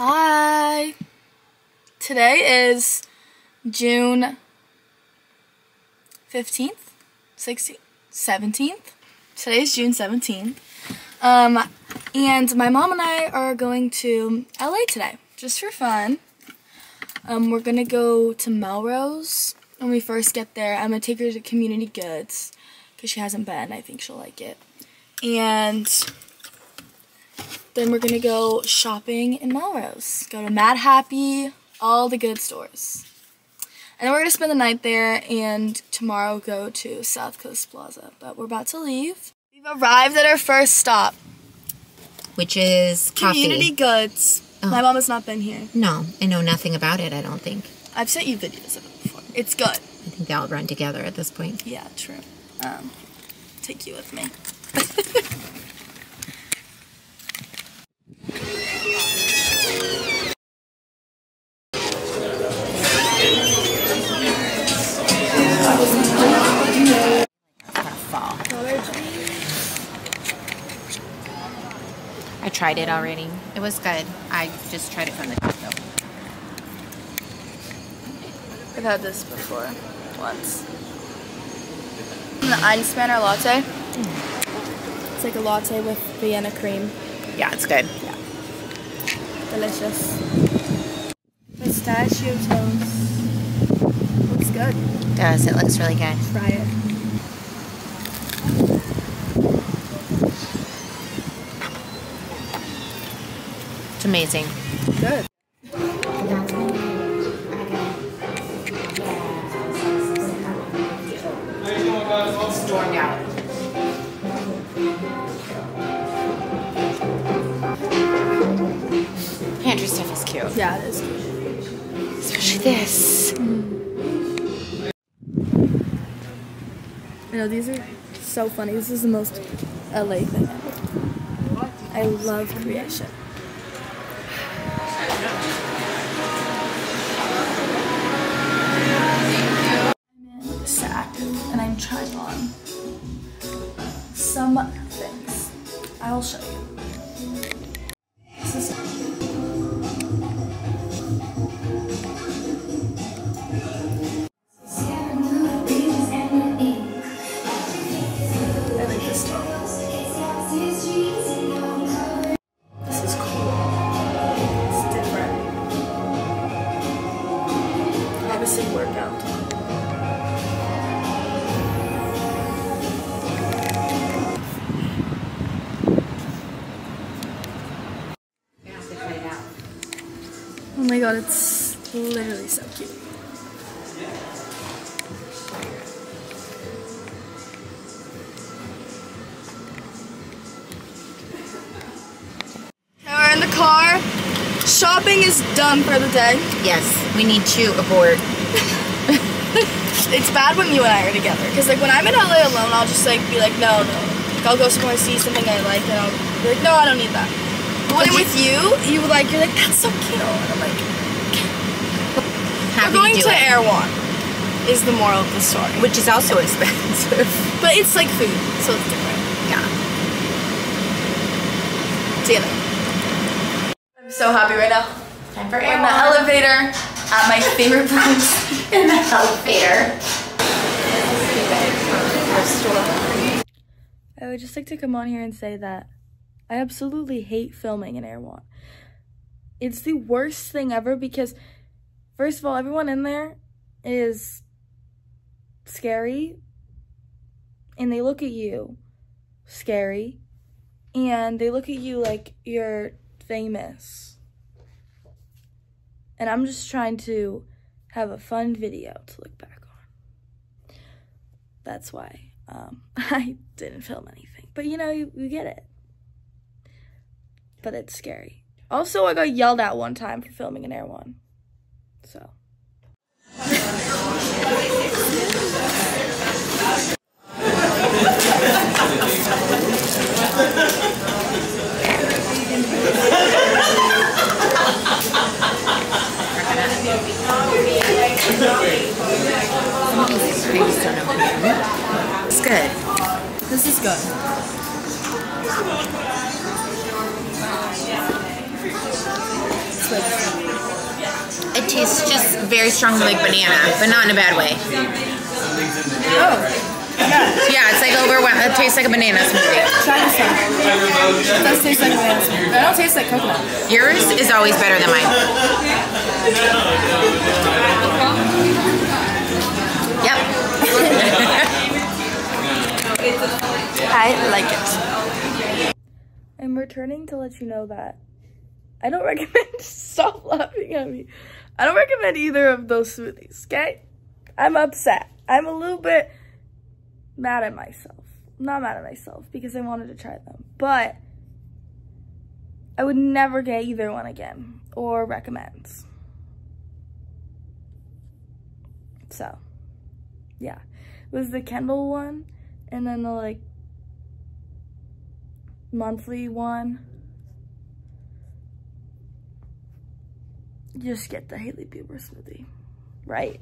Hi. Today is June 15th, 16th, 17th. Today is June 17th. Um, and my mom and I are going to LA today, just for fun. Um, we're gonna go to Melrose when we first get there. I'm gonna take her to Community Goods because she hasn't been. I think she'll like it. And then we're gonna go shopping in Melrose. Go to Madhappy, all the good stores. And then we're gonna spend the night there and tomorrow go to South Coast Plaza. But we're about to leave. We've arrived at our first stop. Which is coffee. Community Goods. Oh. My mom has not been here. No, I know nothing about it, I don't think. I've sent you videos of it before. It's good. I think they all run together at this point. Yeah, true. Um, take you with me. fall. I tried it already. It was good. I just tried it from the top though. I've had this before, once. The Einspanner latte. Mm. It's like a latte with Vienna cream. Yeah, it's good. Delicious. Pistachio toast. Looks good. It does. It looks really good. Try it. It's amazing. Good. Yeah, it is. Especially this. I know these are so funny. This is the most LA thing ever. I love creation. I'm in sack and I'm trying on some things. I will show you. It's literally so cute. Now we're in the car. Shopping is done for the day. Yes, we need to abort. It's bad when you and I are together. Because like when I'm in LA alone, I'll just like be like, no, no. Like I'll go somewhere, see something I like, and I'll be like, no, I don't need that. But when I'm with you, you like, you're like, that's so cute. And I'm like, Happy we're going to do to it. Erewhon. Is the moral of the story. Which is also expensive. But it's like food, so it's different. yeah. See Together. I'm so happy right now. Time for We're in the elevator at my favorite place. in the elevator. I would just like to come on here and say that I absolutely hate filming in Erewhon. It's the worst thing ever because, first of all, everyone in there is scary and they look at you scary and they look at you like you're famous. And I'm just trying to have a fun video to look back on. That's why um, I didn't film anything. But you know, you, you get it. But it's scary. Also, I got yelled at one time for filming an Erewhon. So. It's good. This is good. It's with? It tastes just very strongly like banana, but not in a bad way. Oh, Yeah, it's like overwhelming. It tastes like a banana smoothie. try this one. It does taste like banana smoothie. I don't taste like coconut. Yours is always better than mine. Yep. I like it. I'm returning to let you know that I don't recommend. Stop laughing at me. I don't recommend either of those smoothies. Okay, I'm upset. I'm a little bit mad at myself. Not mad at myself because I wanted to try them, but I would never get either one again or recommend. So, yeah, it was the Kendall one, and then the like monthly one. Just get the Hailey Bieber smoothie, right?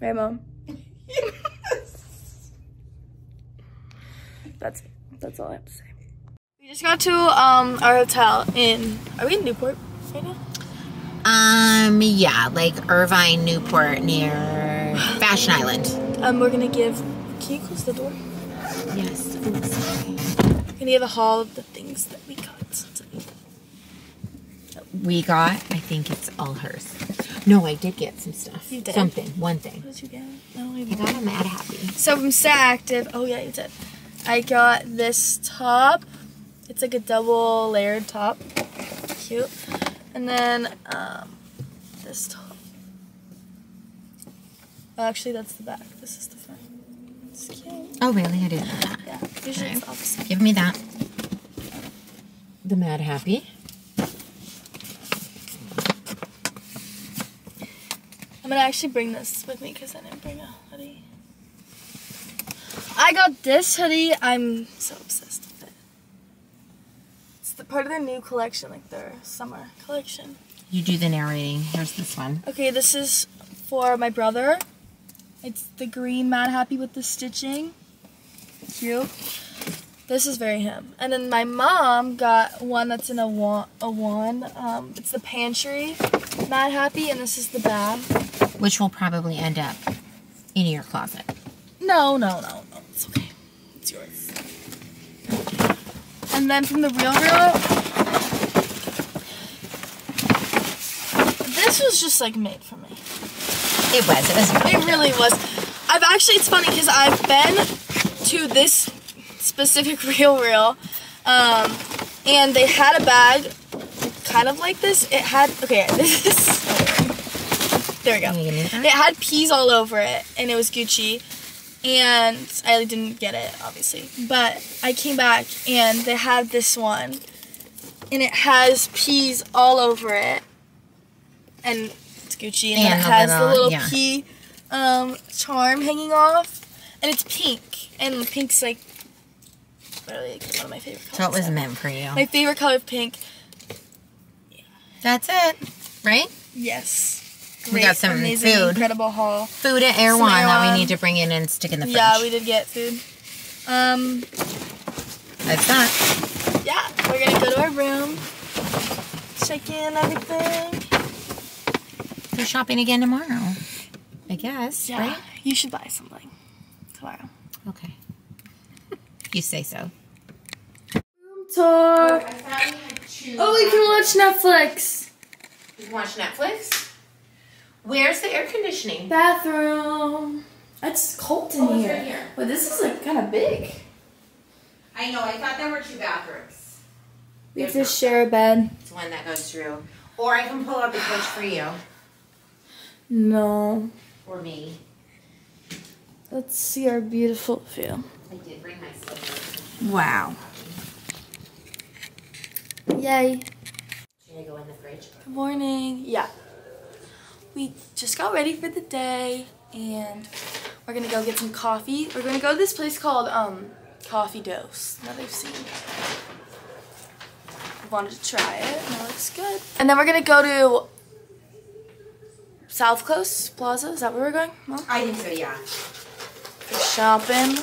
Right, mom. that's that's all I have to say. We just got to um our hotel in. Are we in Newport right now? Um, yeah, like Irvine, Newport, near Fashion Island. Um, we're gonna give. Can you close the door? Yes. Ooh, sorry. We're gonna give a haul of the things that we got. We got, I think it's all hers. No, I did get some stuff. You did? Something, one thing. What did you get? I don't I got a Madhappy. So from Active, oh yeah, you did. I got this top. It's like a double layered top. Cute. And then um, this top. Oh, actually, that's the back. This is the front. It's cute. Oh, really? I didn't know that. Yeah. Usually Okay. Give me that. The Madhappy. Gonna actually bring this with me because I didn't bring a hoodie. I got this hoodie. I'm so obsessed with it. It's the part of their new collection, like their summer collection. You do the narrating. Here's this one. Okay, this is for my brother. It's the green Madhappy with the stitching. Cute. This is very him. And then my mom got one that's in a one. A one. Um, it's the pantry Madhappy, and this is the bag. Which will probably end up in your closet. No, no, no, no. It's okay. It's yours. And then from the RealReal, this was just like made for me. It was. It was. It really was. I've actually, it's funny because I've been to this specific RealReal, um, and they had a bag kind of like this. It had, okay, this is, there we go. Can you give me that? It had peas all over it, and it was Gucci. And I didn't get it, obviously. But I came back, and they had this one, and it has peas all over it, and it's Gucci, and, And it has the little- yeah. pea um, charm hanging off, and it's pink, and the pink's like literally like, one of my favorite colors. So it was ever. meant for you. My favorite color of pink. Yeah. That's it. Right? Yes. We got some amazing, food. incredible haul. Food at Air Some One that we need to bring in and stick in the fridge. Yeah, we did get food. Um, That's that. yeah, we're gonna go to our room, check in everything. Go shopping again tomorrow. I guess. Yeah, Right? you should buy something tomorrow. Okay. you say so. Room Tour. Oh, we can watch Netflix. You can watch Netflix? Where's the air conditioning? Bathroom. It's cold in Oh, here. right here. But this is like kind of big. I know, I thought there were two bathrooms. We have to share a bed. It's one that goes through. Or I can pull out the couch for you. No. Or me. Let's see our beautiful view. I did bring my silver. Wow. Yay. Should I go in the fridge? Good morning. Yeah. We just got ready for the day and we're gonna go get some coffee. We're gonna go to this place called um Coffee Dose that I've seen. I wanted to try it and it looks good. And then we're gonna go to South Coast Plaza. Is that where we're going? Mom? I think so, yeah. For shopping.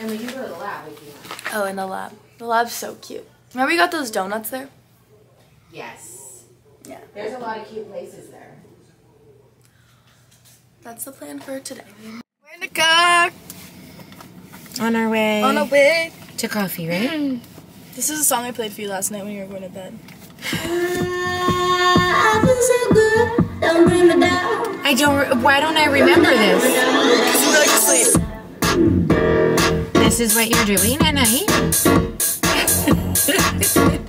And we can go to the lab if you want. Oh, in the lab. The lab's so cute. Remember you got those donuts there? Yes. Yeah. There's a lot of cute places there. That's the plan for today. We're in the car On our way. on our way. to coffee, right? Mm. This is a song I played for you last night when you were going to bed. I don't. Why don't I remember this? You were like asleep. This is what you're doing at night.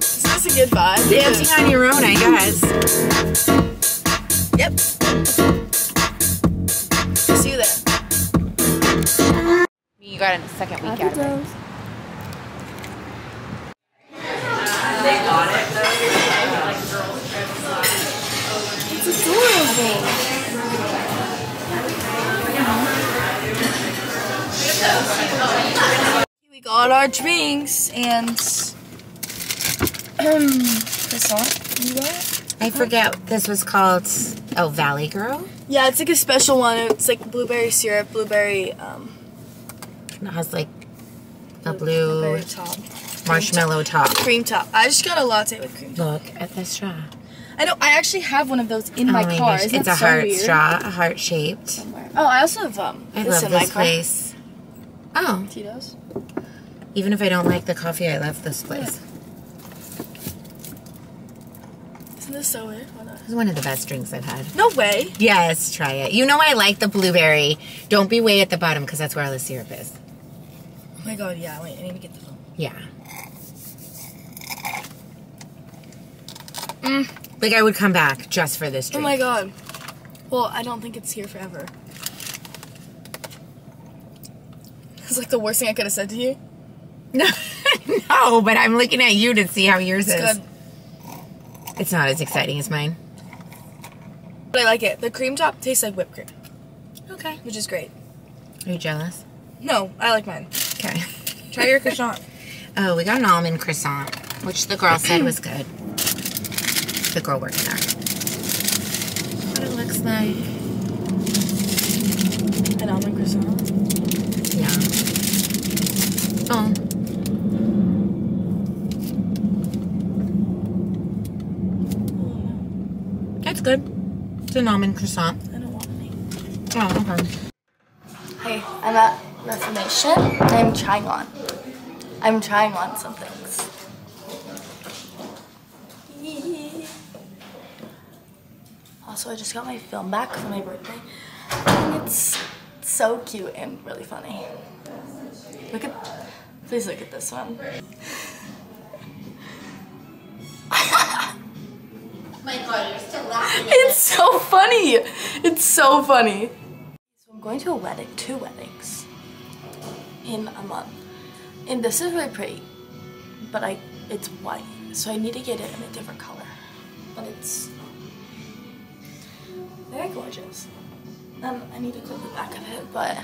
Is this a good vibe? Dancing on your own, I guess. Yep. Got a second week out of it. It's adorable. We got our drinks and um, croissant. You got it? I forget this was called. Oh, Valley Girl. Yeah, it's like a special one. It's like blueberry syrup, blueberry um, It has like a blue top, marshmallow top. cream top. I just got a latte with cream. Look at the straw. I know. I actually have one of those in my oh my car. gosh, it's a so heart weird? straw, a heart shaped. Oh, I also have um. I this love in my this place. Oh, Tito's. even if I don't like the coffee, I love this place. Isn't this so weird? This is one of the best drinks I've had. No way. Yes, try it. You know I like the blueberry. Don't be way at the bottom because that's where all the syrup is. Oh my god, yeah. Wait, I need to get the phone. Yeah. Mm. Like I would come back just for this Oh my god. Well, I don't think it's here forever. It's like the worst thing I could have said to you. No, no, but I'm looking at you to see how yours It's is. good. It's not as exciting as mine. But I like it. The cream top tastes like whipped cream, Okay. which is great. Are you jealous? No, I like mine. Okay. Try your croissant. Oh, we got an almond croissant, which the girl said was good. The girl working there. What it looks like. An almond croissant. Yeah. Oh. That's good. It's an almond croissant. I don't want any. Oh, okay. Hey, I'm at Reformation. I'm trying on. I'm trying on some things. Also, I just got my film back for my birthday. And it's so cute and really funny. Look at, please look at this one. my god, you're still laughing. It's so funny. It's so funny. So I'm going to a wedding, two weddings in a month. And this is really pretty, but I it's white. So I need to get it in a different color. But it's very gorgeous. Um, I need to clip the back of it, but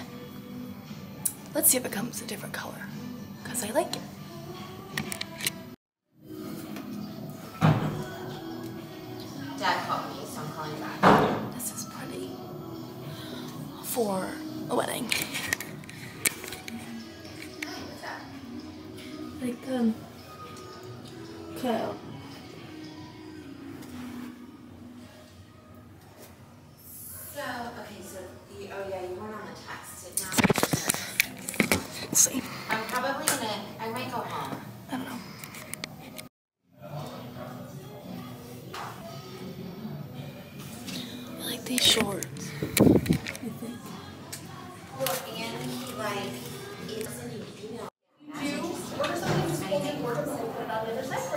let's see if it comes a different color. Because I like it. Like um Kyle.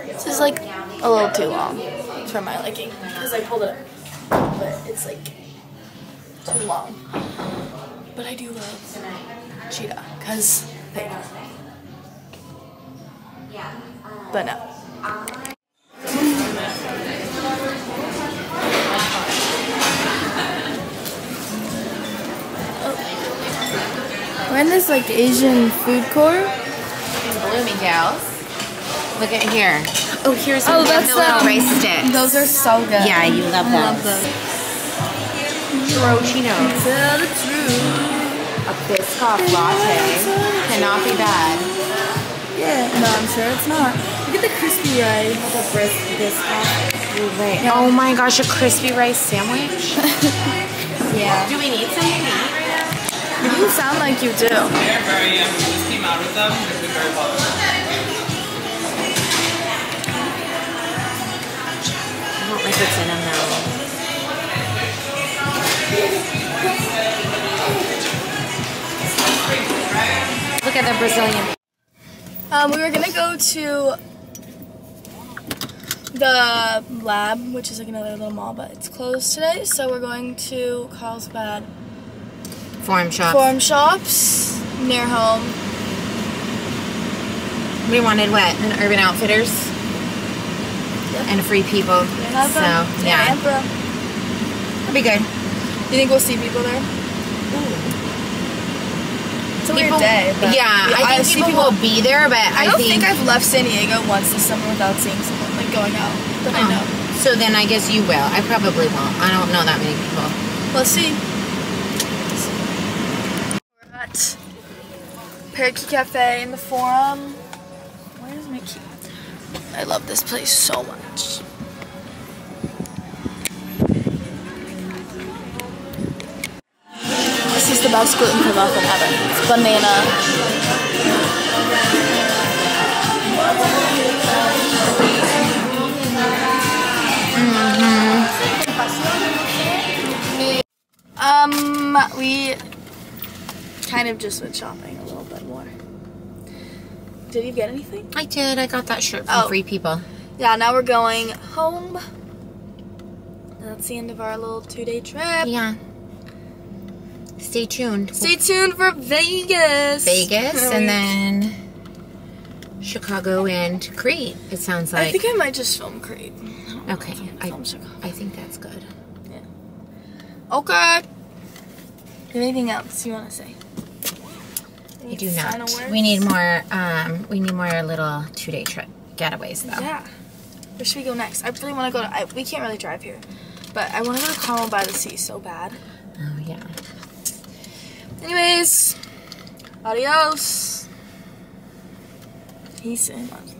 This is like a little too long for my liking because I pulled it up, but it's like too long. But I do love cheetah because they. yeah. But no. We're in this like Asian food court. in Bloomingdale's. Look at here. Oh, here's Oh, some that's, little um, rice sticks. Those are so good. Yeah, you love I love those. those. Churrochinos. Tell the. A Biscoff latte. Cannot be bad. Yeah. No, I'm sure it's not. Look at the crispy rice. The bris- Biscoff Brulee. Oh my gosh, a crispy rice sandwich? Yeah. Do we need something to eat right now? You sound like you do. They're very yummy. We just came out with them. They've been very popular. Like in. Look at the Brazilian. Um, we were gonna go to the lab, which is like another little mall, but it's closed today. So we're going to Carlsbad Forum shop. Forum Shops near home. We wanted what? An Urban Outfitters? And Free People. They so, yeah. Emperor. It'll be good. You think we'll see people there? It's a People- weird day. But yeah, I think see people, will be there, but I I, don't think. think, I've left San Diego once this summer without seeing someone like going out I Oh. know. So then I guess you will. I probably won't. I don't know that many people. Let's see. We're at Parakeet Cafe in the Forum. I love this place so much. This is the best gluten-free muffin ever. It's banana. Um, we kind of just went shopping a little bit more. Did you get anything? I did. I got that shirt from Oh. Free People. Yeah, now we're going home. That's the end of our little two-day trip. Yeah. Stay tuned. Stay tuned for Vegas. Vegas and then Chicago and Crete. It sounds like. I think I might just film Crete. okay. I, Film Chicago. I think that's good. Yeah. Oh, okay. Anything else you want to say? I do not. We need more. Um, we need more little two day trip getaways though. Yeah. Where should we go next? I really want to go to. I, we can't really drive here, but I want to go to Carmel by the Sea so bad. Oh yeah. Anyways, adios. Peace and love.